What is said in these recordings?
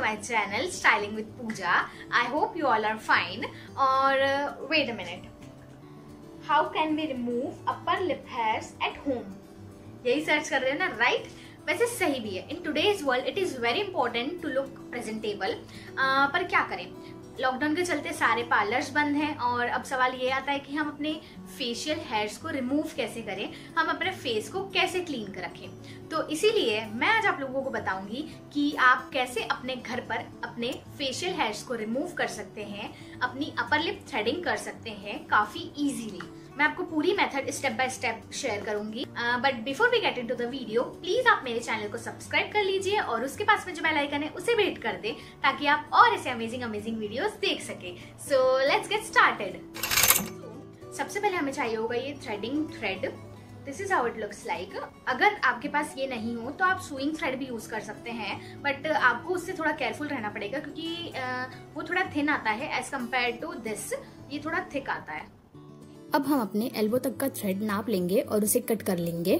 To my channel styling with Pooja I hope you all are fine और wait a minute how can we remove upper lip hairs at home यही search कर रहे हो ना right वैसे सही भी है. In today's world it is very important to look presentable पर क्या करें? लॉकडाउन के चलते सारे पार्लर्स बंद हैं और अब सवाल ये आता है कि हम अपने फेशियल हेयर्स को रिमूव कैसे करें? हम अपने फेस को कैसे क्लीन कर रखें? तो इसीलिए मैं आज आप लोगों को बताऊँगी कि आप कैसे अपने घर पर अपने फेशियल हेयर्स को रिमूव कर सकते हैं, अपनी अपर लिप थ्रेडिंग कर सकते हैं काफ़ी इजीली मैं आपको पूरी method step by step share करूँगी। But before we get into the video please आप मेरे चैनल को सब्सक्राइब कर लीजिए और उसके पास में जो बेल आइकन है, उसे भी कर दे ताकि आप और ऐसे अमेजिंग अमेजिंग वीडियोस देख सके। सो लेट्स गेट स्टार्टेड सबसे पहले हमें चाहिए होगा ये threading thread this is how it looks like अगर आपके पास ये नहीं हो तो आप सुइंग थ्रेड भी यूज़ कर सकते हैं बट आपको उससे थोड़ा केयरफुल रहना पड़ेगा क्योंकि वो थोड़ा थिन आता है एज कंपेयर टू दिस ये थोड़ा थिक आता है। अब हम अपने एल्बो तक का थ्रेड नाप लेंगे और उसे कट कर लेंगे।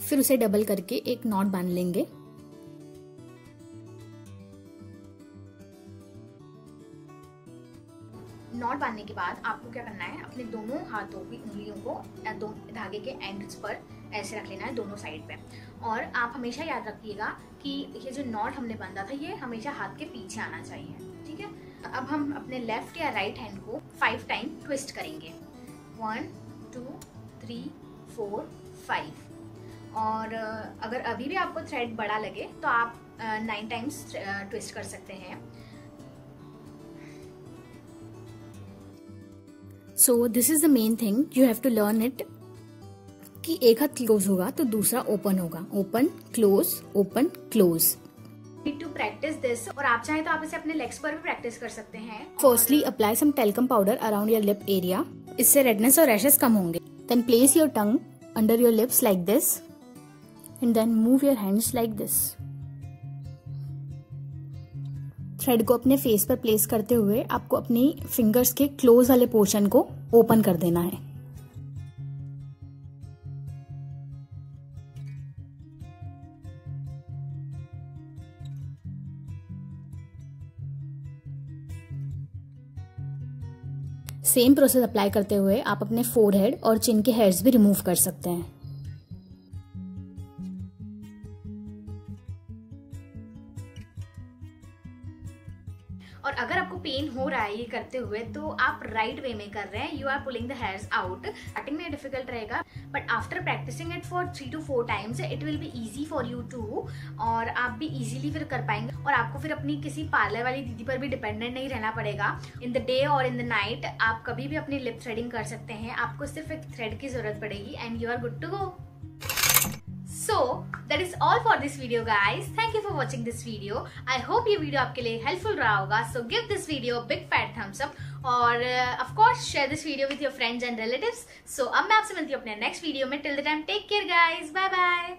फिर उसे डबल करके एक नॉट बाँध लेंगे। नॉट बांधने के बाद आपको क्या करना है? अपने दोनों हाथों की उंगलियों को दो, धागे के एंड्स पर ऐसे रख लेना है दोनों साइड पे। और आप हमेशा याद रखिएगा कि ये जो नॉट हमने बांधा था, ये हमेशा हाथ के पीछे आना चाहिए, ठीक है? अब हम अपने लेफ़्ट या राइट हैंड को फाइव टाइम ट्विस्ट करेंगे। One two three four five और अगर अभी भी आपको थ्रेड बड़ा लगे तो आप नाइन टाइम्स ट्विस्ट कर सकते हैं। So this is the main thing you have to learn it कि एक हाथ क्लोज होगा तो दूसरा ओपन होगा। Open close open close to practise this और आप चाहें तो आप इसे firstly apply some talcum powder around your lip area इससे रेडनेस और रैशेस कम होंगे। Then place your tongue under your lips like this and then move your hands like this thread को अपने फेस पर प्लेस करते हुए आपको अपनी फिंगर्स के क्लोज वाले पोर्शन को ओपन कर देना है। सेम प्रोसेस अप्लाई करते हुए आप अपने फोरहेड और चिन के हेयर्स भी रिमूव कर सकते हैं। और अगर आपको पेन हो रहा है ये करते हुए तो आप राइट वे में कर रहे हैं। You are pulling the hairs out starting में डिफ़िकल्ट रहेगा but after practising it for three to four times it will be easy for you too और आप भी इजीली फिर कर पाएँगे। और आपको फिर अपनी किसी पार्लर वाली दीदी पर भी डिपेंडेंट नहीं रहना पड़ेगा। इन द डे और इन द नाइट आप कभी भी अपनी लिप थ्रेडिंग कर सकते हैं। आपको सिर्फ़ एक थ्रेड की ज़रूरत पड़ेगी and you are good to go so that is all for this video guys thank you for watching this video I hope ये वीडियो आपके लिए हेल्पफुल रहा होगा. So give this video big fat thumbs up और of course share this video with your friends and relative so अब मैं आपसे मिलती हूँ अपने नेक्स्ट वीडियो में. Till the time take care guys bye bye